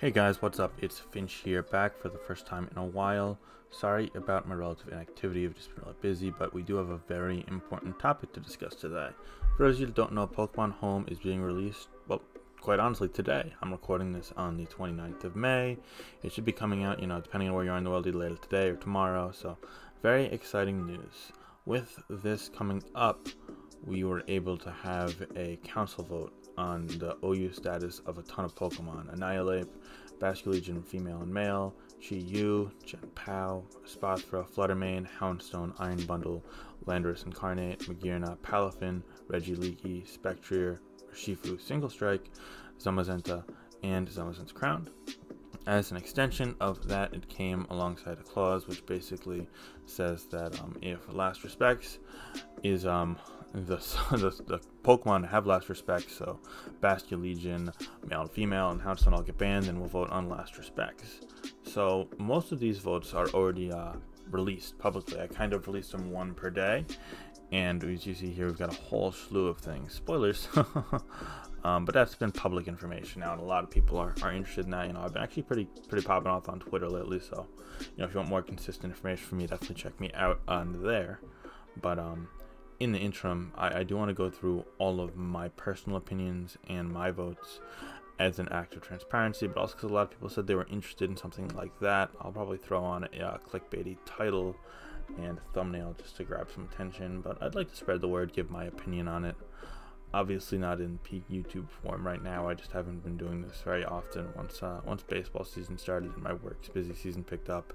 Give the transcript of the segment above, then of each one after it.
Hey guys, what's up? It's Finch here, back for the first time in a while. Sorry about my relative inactivity, I've just been really busy, but we do have a very important topic to discuss today. For those of you that don't know, Pokemon Home is being released, well, quite honestly, today. I'm recording this on the 29th of May. It should be coming out, you know, depending on where you are in the world, either later today or tomorrow, so very exciting news. With this coming up, we were able to have a council vote on the OU status of a ton of Pokemon Annihilape, Basculegion female and male, Chi-Yu, Chien-Pao, Espathra, Fluttermane, Houndstone, Iron Bundle, Landorus Incarnate, Magearna, Palafin, Regieleki, Spectrier, Shifu Single Strike, Zamazenta, and Zamazenta's Crown. As an extension of that, it came alongside a clause which basically says that um, if Last Respects is um, the, the, the Pokemon have last respect, so Basculegion, male and female, and Houndstone all get banned, and we'll vote on last respects. So most of these votes are already uh, released publicly. I kind of released them one per day, and as you see here, we've got a whole slew of things. Spoilers. um, but that's been public information now, and a lot of people are, are interested in that. You know, I've been actually pretty pretty popping off on Twitter lately, so you know, if you want more consistent information from me, definitely check me out on there. But um, in the interim, I, I do want to go through all of my personal opinions and my votes as an act of transparency, but also because a lot of people said they were interested in something like that. I'll probably throw on a uh, clickbaity title and thumbnail just to grab some attention, but I'd like to spread the word, give my opinion on it obviously not in peak YouTube form right now. I just haven't been doing this very often. Once uh, once baseball season started and my work's busy season picked up,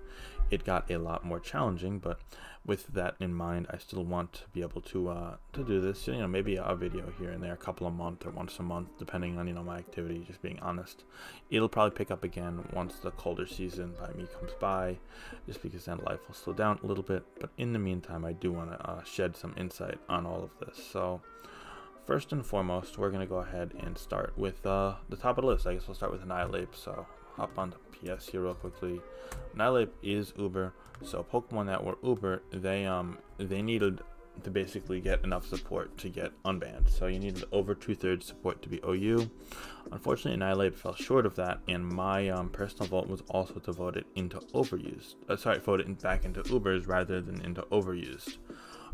it got a lot more challenging. But with that in mind, I still want to be able to uh, to do this. You know, maybe a video here and there, a couple a month or once a month, depending on you know my activity. Just being honest, it'll probably pick up again once the colder season by me comes by, just because then life will slow down a little bit. But in the meantime, I do want to uh, shed some insight on all of this. So. First and foremost, we're going to go ahead and start with uh, the top of the list. I guess we'll start with Annihilape, so hop on to PS here real quickly. Annihilape is Uber, so Pokemon that were Uber, they um they needed to basically get enough support to get unbanned. So you needed over two-thirds support to be OU. Unfortunately, Annihilape fell short of that, and my um, personal vote was also to vote it into overused. Uh, sorry, vote it in, back into Ubers rather than into overused.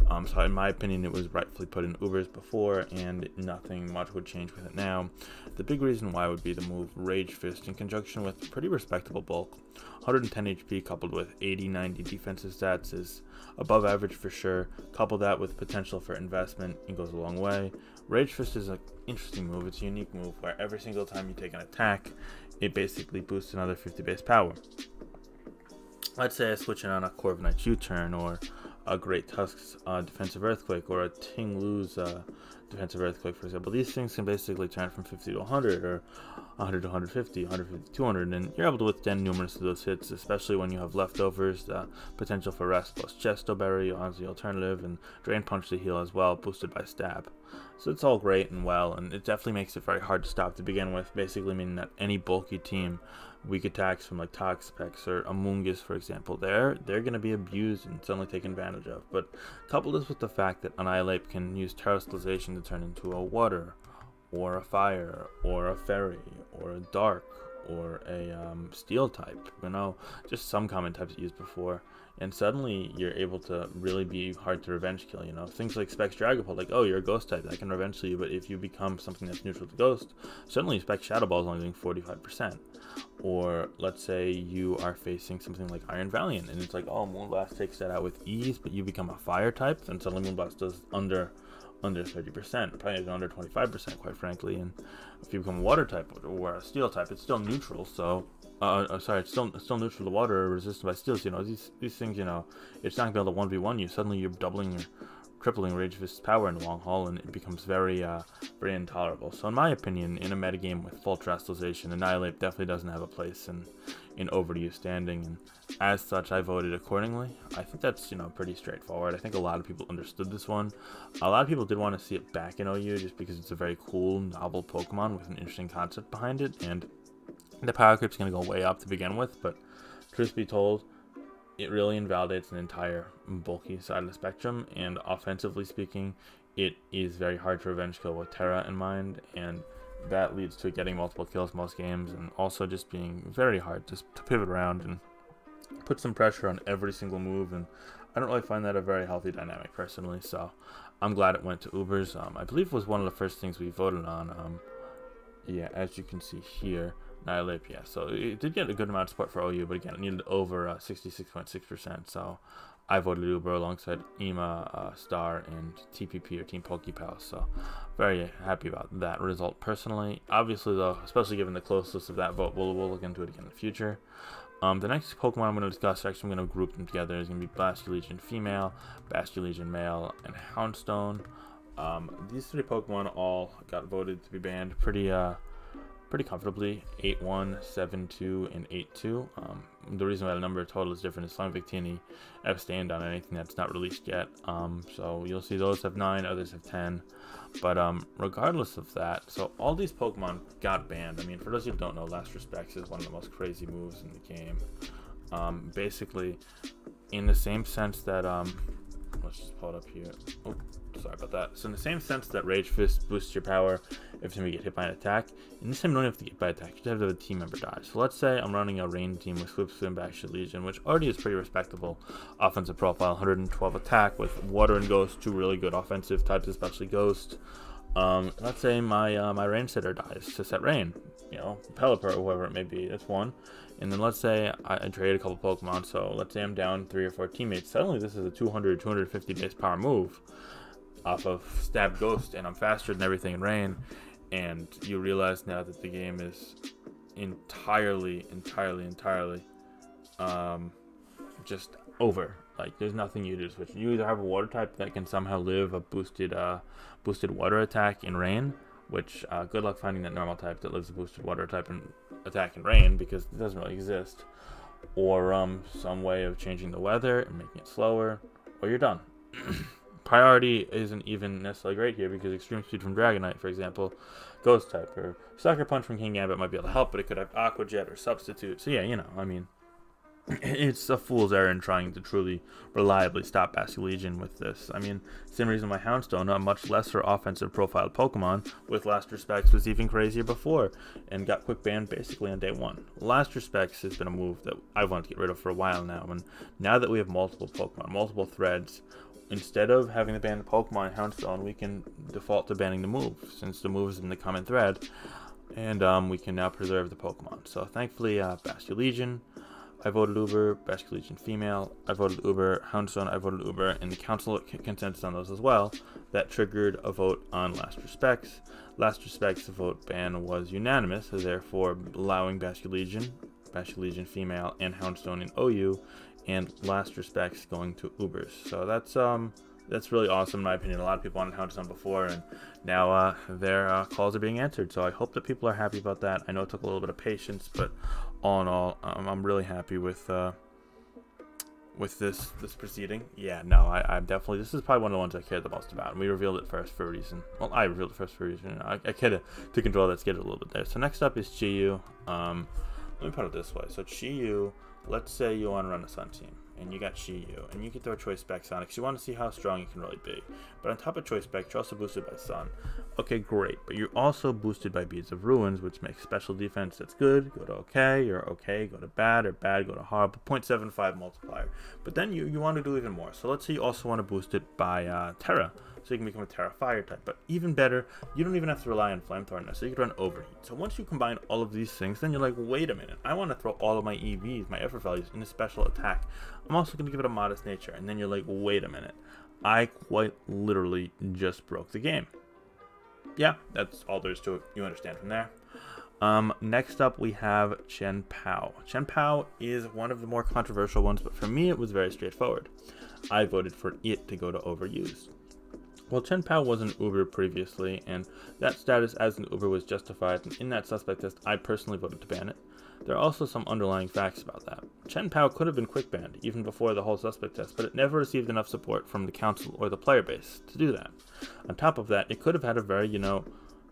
Um, so in my opinion, it was rightfully put in Ubers before, and nothing much would change with it now. The big reason why would be the move Rage Fist in conjunction with pretty respectable bulk. 110 HP coupled with 80-90 defensive stats is above average for sure. Couple that with potential for investment, it goes a long way. Rage Fist is an interesting move. It's a unique move where every single time you take an attack, it basically boosts another 50 base power. Let's say I switch in on a Corviknight U-turn or a Great Tusk's uh, Defensive Earthquake or a Ting Lu's uh, Defensive Earthquake, for example. These things can basically turn from 50 to 100 or 100 to 150, 150 to 200, and you're able to withstand numerous of those hits, especially when you have leftovers, the potential for Rest plus Chesto Berry as the alternative, and Drain Punch to heal as well, boosted by Stab. So it's all great and well, and it definitely makes it very hard to stop to begin with, basically meaning that any bulky team weak attacks from like Toxapex or Amoonguss, for example, they're they're going to be abused and suddenly taken advantage of. But couple this with the fact that Annihilape can use Terastallization to turn into a water, or a fire, or a fairy, or a dark, or a um, steel type. You know, just some common types used before and suddenly you're able to really be hard to revenge kill. You know, things like Specs Dragapult, like oh, you're a ghost type, that can revenge kill you. But if you become something that's neutral to ghost, suddenly Specs Shadow Ball is only doing 45%. Or let's say you are facing something like Iron Valiant, and it's like oh, Moonblast takes that out with ease, but you become a fire type, and suddenly Moonblast does under under 30%, probably under 25%, quite frankly. And if you become a water type or a steel type, it's still neutral, so uh, uh, sorry, it's still it's still neutral to water, resistant by steels. You know these these things. You know, it's not gonna be able to one v one you. Suddenly you're doubling or tripling Rage Fist's power in the long haul, and it becomes very uh, very intolerable. So in my opinion, in a metagame with full Terastallization, Annihilape definitely doesn't have a place in in overuse standing, and as such, I voted accordingly. I think that's you know pretty straightforward. I think a lot of people understood this one. A lot of people did want to see it back in OU just because it's a very cool, novel Pokemon with an interesting concept behind it, and the power creep is going to go way up to begin with, but truth be told, it really invalidates an entire bulky side of the spectrum, and offensively speaking, it is very hard to revenge kill with Tera in mind, and that leads to getting multiple kills most games, and also just being very hard to, to pivot around and put some pressure on every single move. And I don't really find that a very healthy dynamic personally. So I'm glad it went to Ubers. Um, I believe was one of the first things we voted on. Um, yeah, as you can see here. Nihilip, yeah. So it did get a good amount of support for OU, but again, it needed over 66.6%. Uh, so I voted Uber alongside EMA, uh, Star, and TPP or Team PokePal. So very happy about that result personally. Obviously, though, especially given the closeness of that vote, we'll, we'll look into it again in the future. Um, the next Pokemon I'm going to discuss, actually, I'm going to group them together, is going to be Basculegion Female, Basculegion Male, and Houndstone. Um, these three Pokemon all got voted to be banned pretty uh, pretty comfortably 8 1, 7 2, and 8 2. Um, the reason why the number total is different is Slime Victini abstained on anything that's not released yet. Um, so you'll see those have 9, others have 10. But um, regardless of that, so all these Pokemon got banned. I mean, for those who don't know, Last Respects is one of the most crazy moves in the game. Um, basically, in the same sense that, um, let's just pull it up here. Oh, Sorry about that. So in the same sense that Rage Fist boosts your power every time you get hit by an attack, And this time you don't have to get hit by attack, you just have to have a team member die. So let's say I'm running a rain team with Swift Swim Basculegion, which already is pretty respectable offensive profile, 112 attack with Water and Ghost, two really good offensive types, especially Ghost. Um, let's say my uh, my rain setter dies to set rain, you know, Pelipper or whoever it may be. That's one. And then let's say I, I trade a couple Pokemon. So let's say I'm down three or four teammates. Suddenly this is a 200, 250 base power move off of Stab Ghost, and I'm faster than everything in Rain, and you realize now that the game is entirely, entirely, entirely um, just over. Like there's nothing you do to switch. You either have a water type that can somehow live a boosted, uh, boosted water attack in Rain, which uh, good luck finding that normal type that lives a boosted water type and attack in Rain because it doesn't really exist, or um, some way of changing the weather and making it slower, or you're done. priority isn't even necessarily great here because Extreme Speed from Dragonite, for example, Ghost type, or Sucker Punch from Kingambit might be able to help, but it could have Aqua Jet or Substitute. So yeah, you know, I mean, it's a fool's errand trying to truly reliably stop Basculegion with this. I mean, same reason why Houndstone, a much lesser offensive profile Pokemon, with Last Respects was even crazier before, and got quick banned basically on day one. Last Respects has been a move that I've wanted to get rid of for a while now, and now that we have multiple Pokemon, multiple threads, instead of having to ban the Pokemon Houndstone, we can default to banning the move, since the move is in the common thread, and um, we can now preserve the Pokemon. So thankfully, uh, Basculegion, I voted Uber, Basculegion female, I voted Uber, Houndstone, I voted Uber, and the council consensus on those as well. That triggered a vote on Last Respects. Last Respects vote ban was unanimous, so therefore allowing Basculegion, Basculegion female, and Houndstone in OU and last respects going to Ubers. So that's um that's really awesome in my opinion. A lot of people wanted Houndstone before, and now uh, their uh, calls are being answered. So I hope that people are happy about that. I know it took a little bit of patience, but all in all, I'm really happy with uh, with this this proceeding. Yeah, no, I, am definitely this is probably one of the ones I care the most about. And we revealed it first for a reason. Well, I revealed it first for a reason. I, I care to, to control that schedule a little bit there. So next up is Chi-Yu. Um, let me put it this way. So Chi-Yu let's say you want to run a Sun team and you got Chi-Yu, and you can throw Choice on it because you want to see how strong it can really be. But on top of Choice Specs, you're also boosted by Sun. Okay, great, but you're also boosted by Beads of Ruins, which makes special defense that's good, go to okay, you're okay, go to bad, or bad, go to horrible, 0.75 multiplier. But then you, you want to do even more. So let's say you also want to boost it by uh, Tera so you can become a Tera Fire type. But even better, you don't even have to rely on Flamethrower now, so you can run Overheat. So once you combine all of these things, then you're like, wait a minute, I want to throw all of my EVs, my effort values, in a special attack. I'm also going to give it a modest nature. And then you're like, wait a minute, I quite literally just broke the game. Yeah, that's all there is to it. You understand from there. Um, next up, we have Chien-Pao. Chen Pao is one of the more controversial ones, but for me, it was very straightforward. I voted for it to go to overused. Well, Chien-Pao was an Uber previously, and that status as an Uber was justified, and in that suspect test, I personally voted to ban it. There are also some underlying facts about that. Chien-Pao could have been quick banned, even before the whole suspect test, but it never received enough support from the council or the player base to do that. On top of that, it could have had a very, you know,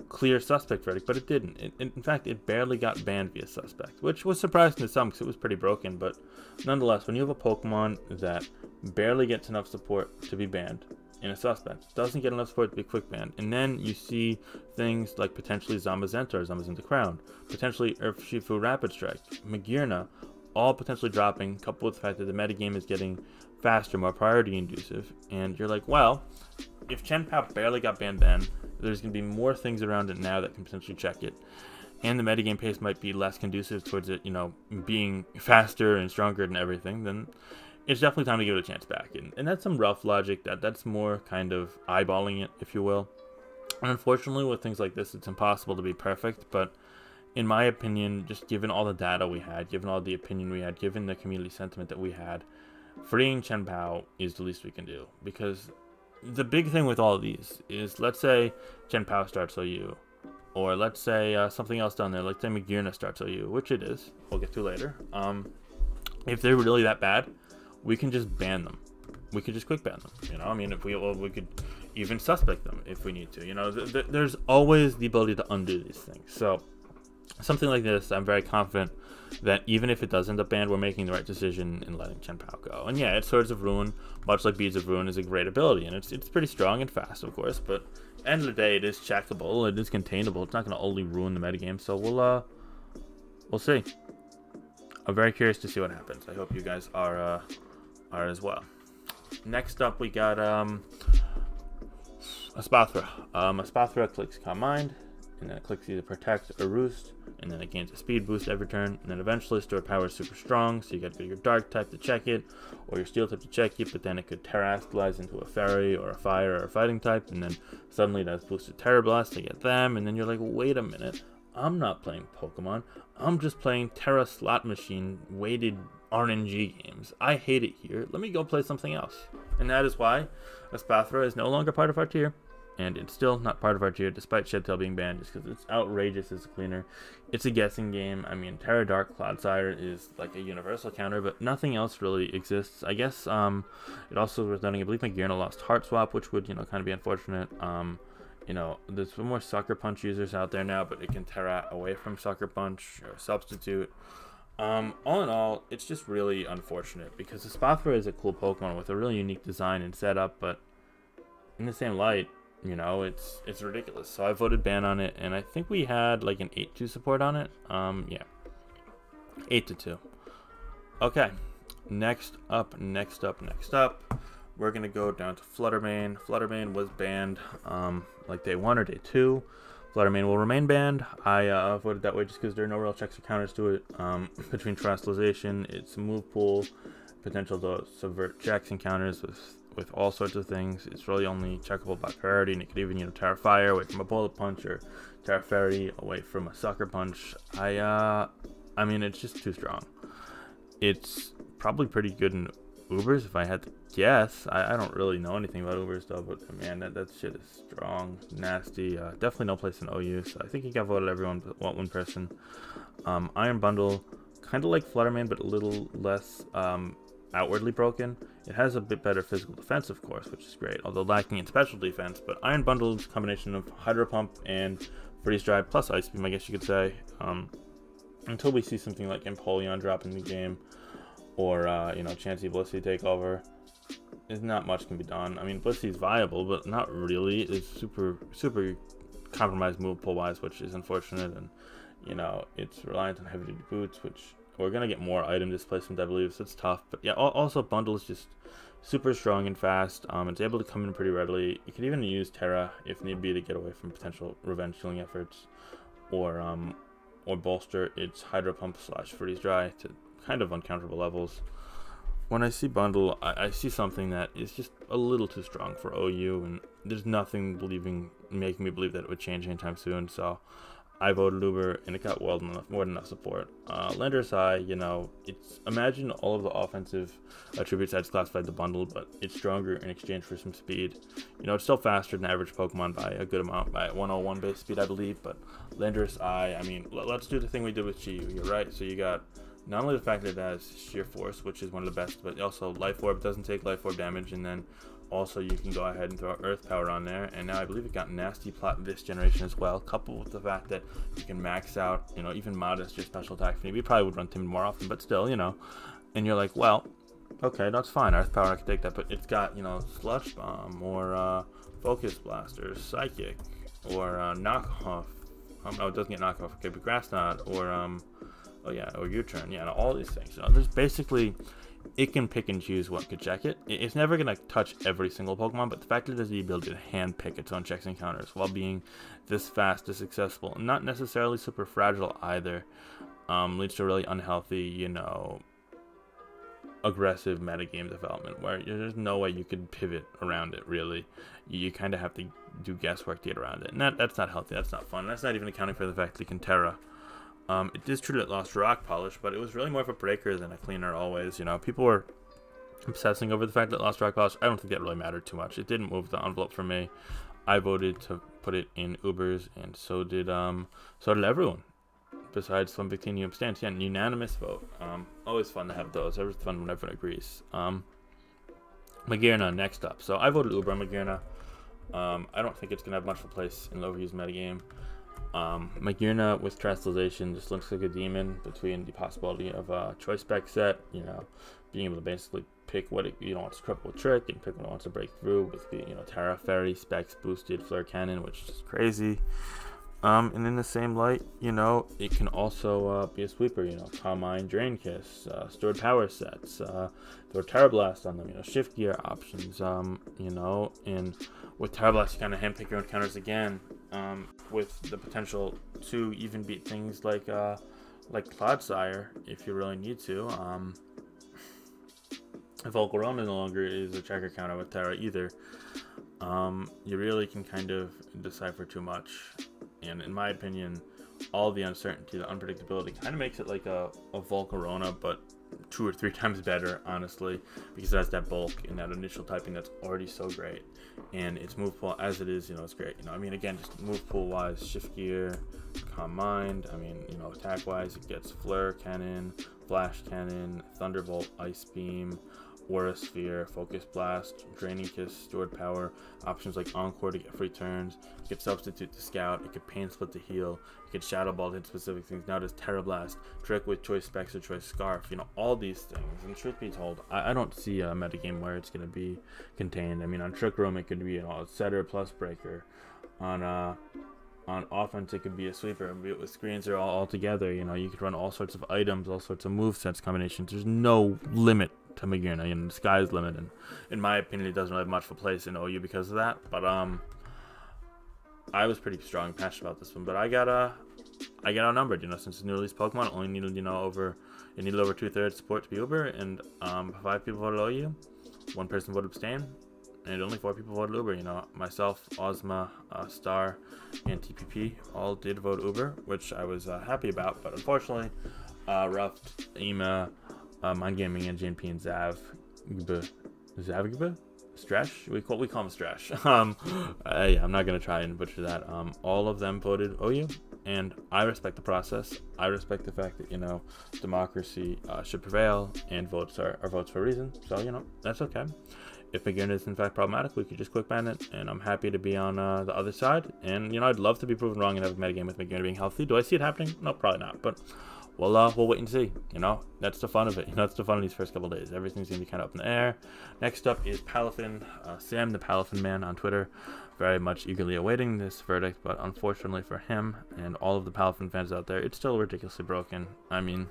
clear suspect verdict, but it didn't. It, in fact, it barely got banned via suspect, which was surprising to some because it was pretty broken, but nonetheless, when you have a Pokemon that barely gets enough support to be banned, in a suspect. Doesn't get enough support to be quick banned. And then you see things like potentially Zamazenta or Zamazenta Crown, potentially Urshifu Rapid Strike, Magearna, all potentially dropping, coupled with the fact that the metagame is getting faster, more priority inducive. And you're like, well, if Chien-Pao barely got banned then, there's going to be more things around it now that can potentially check it. And the metagame pace might be less conducive towards it, you know, being faster and stronger and everything, then it's definitely time to give it a chance back. And, and that's some rough logic. That That's more kind of eyeballing it, if you will. And unfortunately, with things like this, it's impossible to be perfect. But in my opinion, just given all the data we had, given all the opinion we had, given the community sentiment that we had, freeing Chien-Pao is the least we can do. Because the big thing with all of these is, let's say Chien-Pao starts OU, or let's say uh, something else down there, like say Magearna starts OU, which it is. We'll get to later. Um, if they're really that bad, we can just ban them. We could just quick ban them. You know, I mean, if we well, we could even suspect them if we need to. You know, th th there's always the ability to undo these things. So something like this, I'm very confident that even if it does end up banned, we're making the right decision in letting Chien-Pao go. And yeah, it's Swords of Ruin, much like Beads of Ruin, is a great ability, and it's it's pretty strong and fast, of course. But end of the day, it is checkable, it is containable. It's not going to only ruin the metagame. So we'll uh, we'll see. I'm very curious to see what happens. I hope you guys are uh, are as well. Next up, we got um, Espathra. Um, Espathra clicks Calm Mind, and then it clicks either Protect or Roost, and then it gains a speed boost every turn, and then eventually store power is super strong, so you got to go your Dark type to check it, or your Steel type to check it, but then it could Terastallize into a Fairy, or a Fire, or a Fighting type, and then suddenly that's boosted Tera Blast to get them, and then you're like, wait a minute, I'm not playing Pokemon, I'm just playing Tera Slot Machine weighted RNG games. I hate it here. Let me go play something else. And that is why Espathra is no longer part of our tier. And it's still not part of our tier, despite Shed Tail being banned, just because it's outrageous as a cleaner. It's a guessing game. I mean, Tera Dark Clodsire is like a universal counter, but nothing else really exists. I guess um, it also was running, I believe Magearna lost Heart Swap, which would, you know, kind of be unfortunate. Um, you know, there's more Sucker Punch users out there now, but it can Tera away from Sucker Punch or Substitute. Um, all in all, it's just really unfortunate because Espathra is a cool Pokemon with a really unique design and setup, but in the same light, you know, it's it's ridiculous. So I voted ban on it, and I think we had like an 8-2 support on it. Um, yeah, 8 to 2. Okay, next up, next up, next up, we're gonna go down to Flutter Mane. Fluttermane was banned um, like day one or day two. Flutter Mane will remain banned. I uh, voted that way just because there are no real checks or counters to it. Um, between Terastallization, its move pool, potential to subvert checks and counters with with all sorts of things. It's really only checkable by priority, and it could even, you know, Tera Fire away from a Bullet Punch or Tera Fairy away from a Sucker Punch. I, uh, I mean, it's just too strong. It's probably pretty good in Ubers, if I had to guess. I, I don't really know anything about Ubers, though, but man, that, that shit is strong, nasty. Uh, definitely no place in OU, so I think he got voted everyone but one person. Um, Iron Bundle, kind of like Flutterman, but a little less um, outwardly broken. It has a bit better physical defense, of course, which is great, although lacking in special defense. But Iron Bundle's combination of Hydro Pump and Freeze Dry plus Ice Beam, I guess you could say. Um, until we see something like Empoleon drop in the game, or uh, you know Chansey Blissey take over. Is not much can be done. I mean, Blissey's viable, but not really. It's super super compromised move pull wise, which is unfortunate, and you know it's reliant on heavy duty boots, which we're gonna get more item displacement, I believe. So it's tough, but yeah. Also, bundle is just super strong and fast. Um, it's able to come in pretty readily. You can even use Tera if need be to get away from potential revenge killing efforts, or um, or bolster its Hydro Pump slash Freeze Dry to kind of uncounterable levels. When I see Bundle, I, I, see something that is just a little too strong for OU, and there's nothing believing making me believe that it would change anytime soon. So I voted Uber, and it got well enough, more than enough support. Uh, Landorus-I, you know, it's imagine all of the offensive attributes that's classified the bundle, but it's stronger in exchange for some speed. You know, it's still faster than average Pokemon by a good amount, by 101 base speed, I believe. But Landorus-I, I mean, let's do the thing we did with Chi-Yu. You're right. So you got not only the fact that it has sheer force, which is one of the best, but also life orb doesn't take life orb damage, and then also you can go ahead and throw earth power on there. And now I believe it got nasty plot this generation as well, coupled with the fact that you can max out, you know, even modest your special attack. Maybe you probably would run Timid more often, but still, you know. And you're like, well, Okay, that's fine. Earth Power, I can take that. But it's got, you know, Sludge Bomb or uh, Focus Blaster, Psychic, or uh, Knockoff. Um, oh, it doesn't get Knockoff. Okay, but Grass Knot, or, um, oh yeah, or U-Turn. Yeah, all these things. You know, there's basically, it can pick and choose what could check it. It's never going to touch every single Pokemon, but the fact that has the ability to hand pick its own checks and counters while being this fast, this accessible, not necessarily super fragile either, um, leads to really unhealthy, you know, aggressive metagame development where there's no way you could pivot around it really you kind of have to do guesswork to get around it and that, that's not healthy that's not fun that's not even accounting for the fact that tera um, it is true that it lost rock polish but it was really more of a breaker than a cleaner always you know people were obsessing over the fact that it lost rock polish i don't think that really mattered too much it didn't move the envelope for me i voted to put it in ubers and so did um so did everyone besides some Victinium stance. Yeah, unanimous vote. Um, always fun to have those. Always fun when everyone agrees. Um, Magearna next up. So I voted Uber on. Um, I don't think it's going to have much of a place in overused metagame. Um, Magearna with Terastallization just looks like a demon between the possibility of a choice spec set, you know, being able to basically pick what it, you know wants to cripple trick and pick what it wants to break through with the you know Tera Fairy specs boosted Flare Cannon, which is crazy. Um, and in the same light, you know, it can also uh, be a sweeper, you know, Calm Mind, Drain Kiss, uh, stored power sets, uh, throw Tera Blast on them, you know, shift gear options, um, you know, and with Tera Blast, you kind of handpick your own counters again, um, with the potential to even beat things like, uh, like Clodsire, if you really need to, um, Volcarona no longer is a checker counter with Tera either, um, you really can kind of decipher too much. And in my opinion, all the uncertainty, the unpredictability kind of makes it like a, a Volcarona, but two or three times better, honestly, because it has that bulk and that initial typing that's already so great. And its move pool, as it is, you know, it's great. You know, I mean, again, just move pool wise, shift gear, calm mind. I mean, you know, attack wise, it gets flare cannon, flash cannon, thunderbolt, ice beam, Aura Sphere, Focus Blast, Draining Kiss, Stored Power, options like Encore to get free turns, you could Substitute to Scout, it could Pain Split to heal, you could Shadow Ball to hit specific things, now there's Tera Blast, Trick with Choice Specs or Choice Scarf, you know, all these things, and truth be told, I, I don't see a metagame where it's going to be contained, I mean, on Trick Room it could be, you know, a Setter plus Breaker, on, uh, on offense it could be a sweeper be it with screens are all, all together you know you could run all sorts of items all sorts of move sets combinations there's no limit You know, the sky's limit, and in my opinion, it doesn't really have much of a place in OU because of that. But um, I was pretty strong passionate about this one, but I got uh, I got outnumbered. You know, since it's new release Pokemon, only needed you know over it needed over two thirds support to be Uber, and um, five people voted OU, one person voted abstain, and only four people voted Uber. You know, myself, Ozma, uh, Star, and TPP all did vote Uber, which I was uh, happy about. But unfortunately, uh, Ema, uh, Mind Gaming Engine, P and Zav, Zavgba, Strash. We call we call him Strash. um, uh, yeah, I'm not gonna try and butcher that. Um, all of them voted OU, and I respect the process. I respect the fact that you know democracy uh, should prevail, and votes are, are votes for a reason. So you know that's okay. If again is in fact problematic, we could just quick ban it, and I'm happy to be on uh, the other side. And you know, I'd love to be proven wrong and have a metagame with Magearna being healthy. Do I see it happening? No, probably not. But well, uh, we'll wait and see. You know, that's the fun of it. You know, that's the fun of these first couple days. Everything's gonna be kind of up in the air. Next up is Palafin, uh, Sam the Palafin man on Twitter. Very much eagerly awaiting this verdict, but unfortunately for him and all of the Palafin fans out there, it's still ridiculously broken. I mean,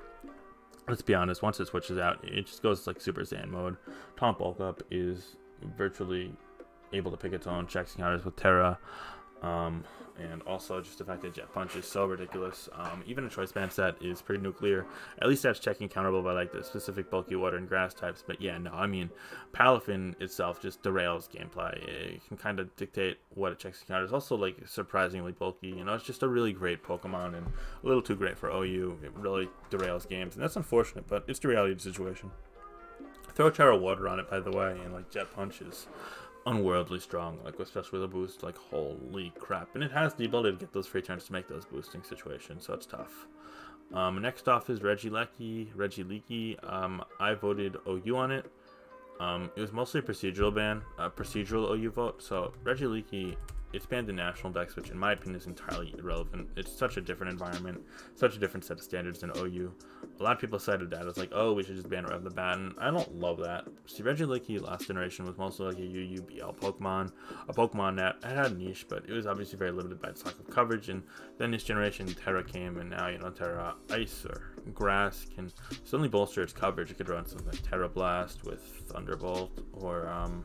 let's be honest. Once it switches out, it just goes like Super Saiyan mode. Tom Bulk Up is virtually able to pick its own checks and counters with Tera. Um, and also just the fact that Jet Punch is so ridiculous. Um, even a Choice Band set is pretty nuclear. At least that's checking counterable by like the specific bulky water and grass types. But yeah, no, I mean, Palafin itself just derails gameplay. It can kind of dictate what it checks and counters. Also like surprisingly bulky. You know, it's just a really great Pokemon and a little too great for OU. It really derails games, and that's unfortunate, but it's the reality of the situation. Throw Tera Water on it, by the way, and like Jet Punch is unworldly strong, like especially with a boost, like holy crap. And it has the ability to get those free turns to make those boosting situations, so it's tough. Um, next off is Reggie Regieleki. Reggie Leaky. Um, I voted OU on it. Um, it was mostly a procedural ban, a procedural OU vote. So Regieleki it's banned in national dex, which in my opinion is entirely irrelevant. It's such a different environment, such a different set of standards than OU. A lot of people cited that as like, oh, we should just ban it right off the bat, and I don't love that. See, Regieleki last generation was mostly like a UUBL Pokemon, a Pokemon that had a niche, but it was obviously very limited by its lack of coverage. And then this generation, Tera came, and now you know Tera Ice or Grass can suddenly bolster its coverage. It could run something like Tera Blast with Thunderbolt or um,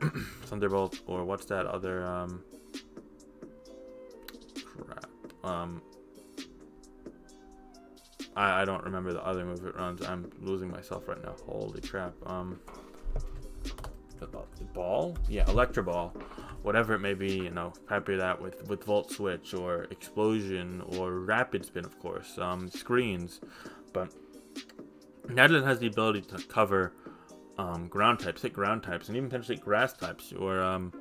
Thunderbolt, or what's that other, um, crap, um, I, I don't remember the other move it runs, I'm losing myself right now, holy crap, um, ball? Yeah, Electro Ball, whatever it may be, you know, happy that with, with Volt Switch, or Explosion, or Rapid Spin, of course, um, screens, but Nadlin has the ability to cover um, ground types, hit ground types, and even potentially grass types, or um,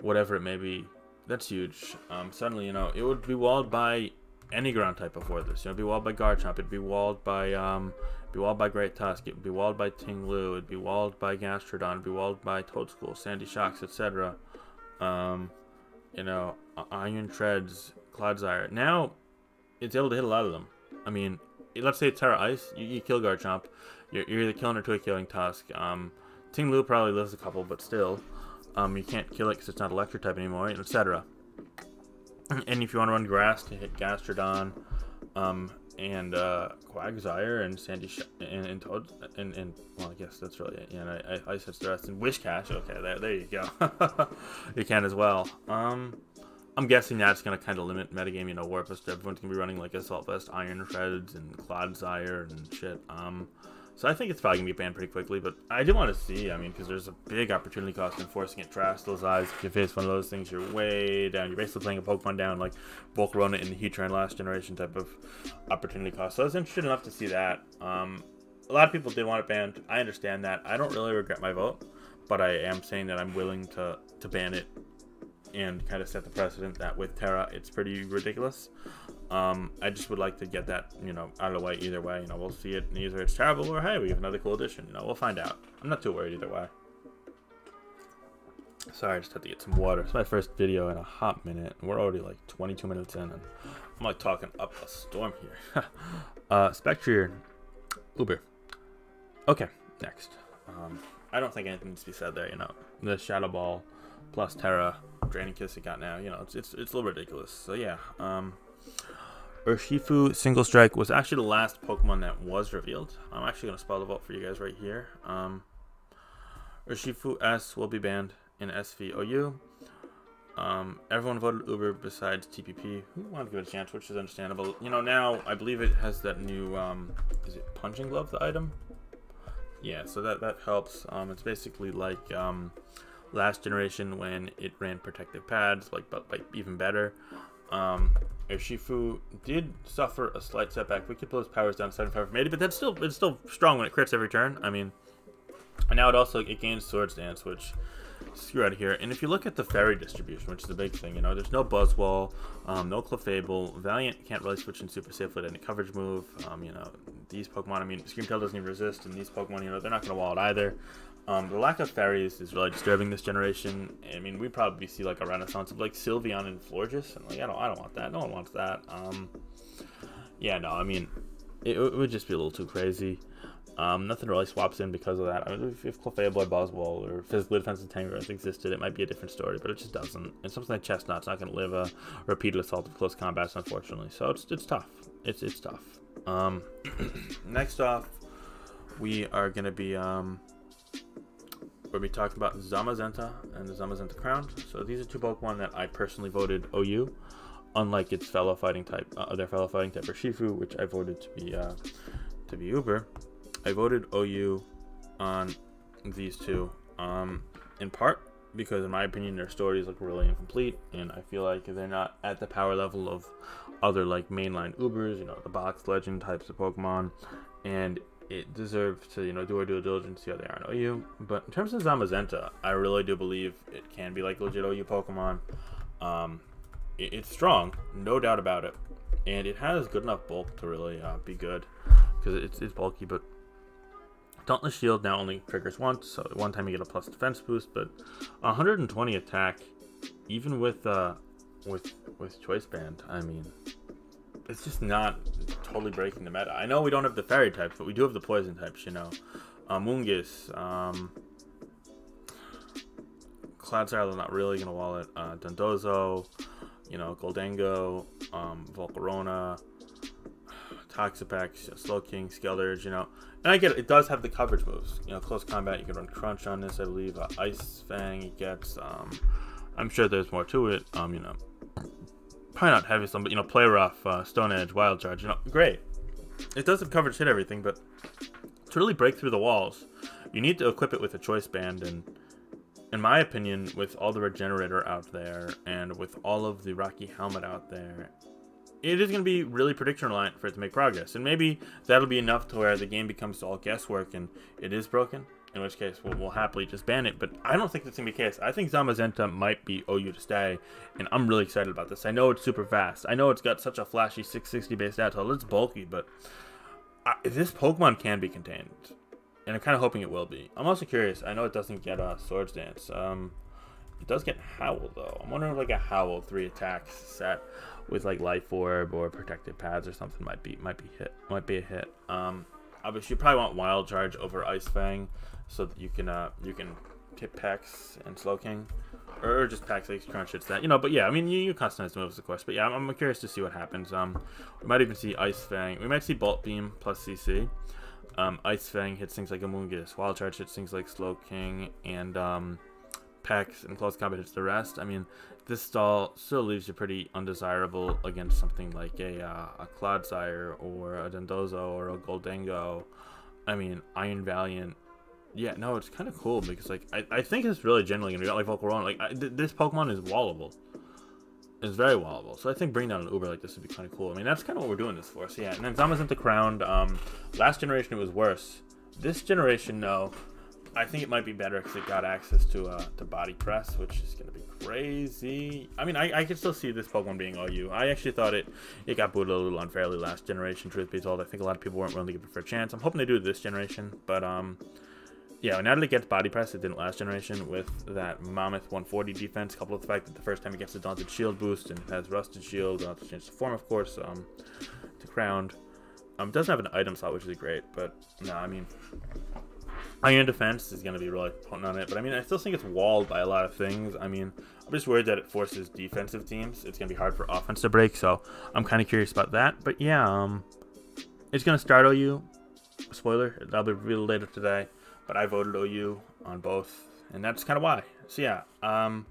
whatever it may be. That's huge. Um, suddenly, you know, it would be walled by any ground type before this. You know, it'd be walled by Garchomp, it'd be walled by um, be walled by Great Tusk, it'd be walled by Tinglu, it'd be walled by Gastrodon, it'd be walled by Toedscool, Sandy Shocks, etc. Um, you know, Iron Treads, Clodsire. Now, it's able to hit a lot of them. I mean, let's say it's Tera Ice, you, you kill Garchomp, you're, you're either killing or to a killing Tusk. Um, Ting Lu probably lives a couple, but still, um, you can't kill it because it's not electric type anymore, etc. And if you want to run grass to hit Gastrodon, um, and uh, Quagsire and Sandy Sh and, and Toad and, and well, I guess that's really it. Yeah, and I, I, I said the rest and Whiscash. Okay, there, there you go. you can as well. Um, I'm guessing that's gonna kind of limit metagame. You know, Warpest. Everyone's gonna be running like Assault Vest, Iron Treads, and Clodsire and shit. Um, so I think it's probably going to be banned pretty quickly, but I do want to see, I mean, because there's a big opportunity cost in forcing it those eyes. If you face one of those things, you're way down. You're basically playing a Pokemon down, like Volcarona in the Heatran last generation type of opportunity cost. So I was interested enough to see that. Um, a lot of people did want it banned. I understand that. I don't really regret my vote, but I am saying that I'm willing to, to ban it and kind of set the precedent that with Tera, it's pretty ridiculous. Um, I just would like to get that, you know, out of the way either way. You know, we'll see it, either it's terrible or hey, we have another cool addition. You know, we'll find out. I'm not too worried either way. Sorry, I just had to get some water. It's my first video in a hot minute. We're already like 22 minutes in, and I'm like talking up a storm here. uh, Spectrier, Uber. Okay, next. Um, I don't think anything needs to be said there. You know, the Shadow Ball plus Tera, Draining Kiss it got now. You know, it's it's it's a little ridiculous. So yeah. Um, Urshifu Single Strike was actually the last Pokemon that was revealed. I'm actually going to spell the vote for you guys right here. Um, Urshifu S will be banned in SVOU. Um, everyone voted Uber besides TPP, who wanted to give it a chance, which is understandable. You know, now I believe it has that new, um, is it Punching Glove, the item? Yeah, so that, that helps. Um, it's basically like um, last generation when it ran protective pads, like but like even better. Um, Shifu did suffer a slight setback. We could pull his powers down 75 from 80, but that's still it's still strong when it crits every turn. I mean, and now it also it gains Swords Dance, which screw out of here. And if you look at the fairy distribution, which is a big thing, you know, there's no Buzzwole, um, no Clefable, Valiant can't really switch in super safely to any coverage move. Um, you know, these Pokemon, I mean, Scream Tail doesn't even resist, and these Pokemon, you know, they're not going to wall it either. Um, the lack of fairies is really disturbing this generation. I mean, we probably see like a renaissance of like Sylveon and Florges, and like I don't, I don't want that. No one wants that. Um, yeah, no, I mean, it, it, would just be a little too crazy. Um, nothing really swaps in because of that. I mean, if, if Clefable or Buzzwole or Physically Defensive Tangrowth existed, it might be a different story, but it just doesn't. And something like Chesnaught's not going to live a repeated assault of close combats, unfortunately. So it's it's tough. It's it's tough. Um, next off, we are going to be um, we'll be talking about Zamazenta and the Zamazenta Crown. So these are two Pokemon that I personally voted OU, unlike its fellow fighting type, uh, their fellow fighting type Urshifu, which I voted to be uh, to be Uber. I voted OU on these two, um, in part because in my opinion their stories look really incomplete, and I feel like they're not at the power level of other like mainline Ubers, you know, the box legend types of Pokemon, and it deserves to, you know, do our due diligence, how they are in OU. But in terms of Zamazenta, I really do believe it can be like legit OU Pokemon. Um, it, it's strong, no doubt about it. And it has good enough bulk to really uh, be good. Because it's, it's bulky, but Dauntless Shield now only triggers once, so one time you get a plus defense boost, but 120 attack, even with uh, with with Choice Band, I mean, it's just not totally breaking the meta. I know we don't have the fairy types, but we do have the poison types, you know. Amoonguss, um, Clodsire, not really going to wall it. Uh, Dondozo, you know, Gholdengo, um, Volcarona, Toxapex, Slowking, Skeledirge, you know. And I get it, it does have the coverage moves. You know, close combat, you can run Crunch on this, I believe. Uh, Ice Fang, it gets, um, I'm sure there's more to it. Um, you know, probably not heavy some, but you know, play rough, uh, Stone Edge, Wild Charge, you know, great. It does have coverage hit everything, but to really break through the walls, you need to equip it with a choice band. And in my opinion, with all the regenerator out there and with all of the Rocky helmet out there, it is going to be really prediction reliant for it to make progress. And maybe that'll be enough to where the game becomes all guesswork and it is broken in which case we'll, we'll, happily just ban it. But I don't think that's going to be the case. I think Zamazenta might be OU to stay, and I'm really excited about this. I know it's super fast. I know it's got such a flashy 660 base stat total. It's bulky, but I, this Pokemon can be contained, and I'm kind of hoping it will be. I'm also curious. I know it doesn't get a uh, Swords Dance. Um, it does get Howl, though. I'm wondering if like a Howl 3 attack set with like Life Orb or Protective Pads or something might be might be hit might be a hit. Um, obviously you probably want Wild Charge over Ice Fang so that you can uh you can tip Pex and Slowking. Or just Pax X Crunch hits that. You know, but yeah, I mean you, you customize the moves of course. But yeah, I'm, I'm, curious to see what happens. Um we might even see Ice Fang. We might see Bolt Beam plus CC. Um Ice Fang hits things like Amoonguss. Wild Charge hits things like Slowking and um Pex and close combat hits the rest. I mean, this stall still leaves you pretty undesirable against something like a uh, a Clodsire or a Dondozo or a Gholdengo. I mean, Iron Valiant yeah, no, it's kind of cool because like I, I think it's really generally gonna be like Volcarona. Like I, th this Pokemon is wallable. It's very wallable. So I think bringing down an Uber like this would be kind of cool. I mean, that's kind of what we're doing this for. So yeah, and then Zamazenta Crowned. Um, last generation it was worse. This generation, though, I think it might be better because it got access to uh, to body press, which is gonna be crazy. I mean, I, I can still see this Pokemon being OU. I actually thought it it got booted a little unfairly last generation. Truth be told, I think a lot of people weren't willing to give it a fair chance. I'm hoping they do this generation, but um, yeah, that it gets body press, it didn't last generation with that Mammoth 140 defense, coupled with the fact that the first time it gets a Dauntless Shield boost and has Rusted Shield, not to change the form, of course, um, to Crowned. Um, it doesn't have an item slot, which is great, but no, I mean, Iron Defense is going to be really potent on it, but I mean, I still think it's walled by a lot of things. I mean, I'm just worried that it forces defensive teams. It's going to be hard for offense to break, so I'm kind of curious about that. But yeah, um, it's going to startle you. Spoiler, that'll be revealed later today but I voted OU on both, and that's kind of why. So yeah, um,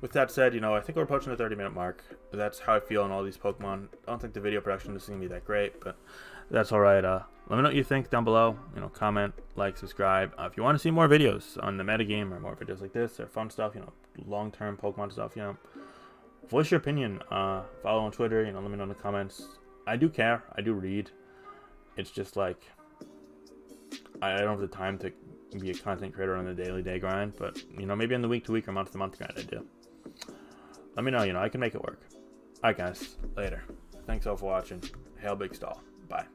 with that said, you know, I think we're approaching the 30 minute mark. That's how I feel on all these Pokemon. I don't think the video production is going to be that great, but that's all right. Uh, let me know what you think down below. You know, comment, like, subscribe. Uh, if you want to see more videos on the metagame or more videos like this or fun stuff, you know, long-term Pokemon stuff, you know, voice your opinion. Uh, follow on Twitter, you know, let me know in the comments. I do care. I do read. It's just like I don't have the time to be a content creator on the daily day grind, but you know, maybe on the week to week or month to month grind I do. Let me know, you know, I can make it work. Alright guys, later. Thanks all for watching. Hail Big Stall. Bye.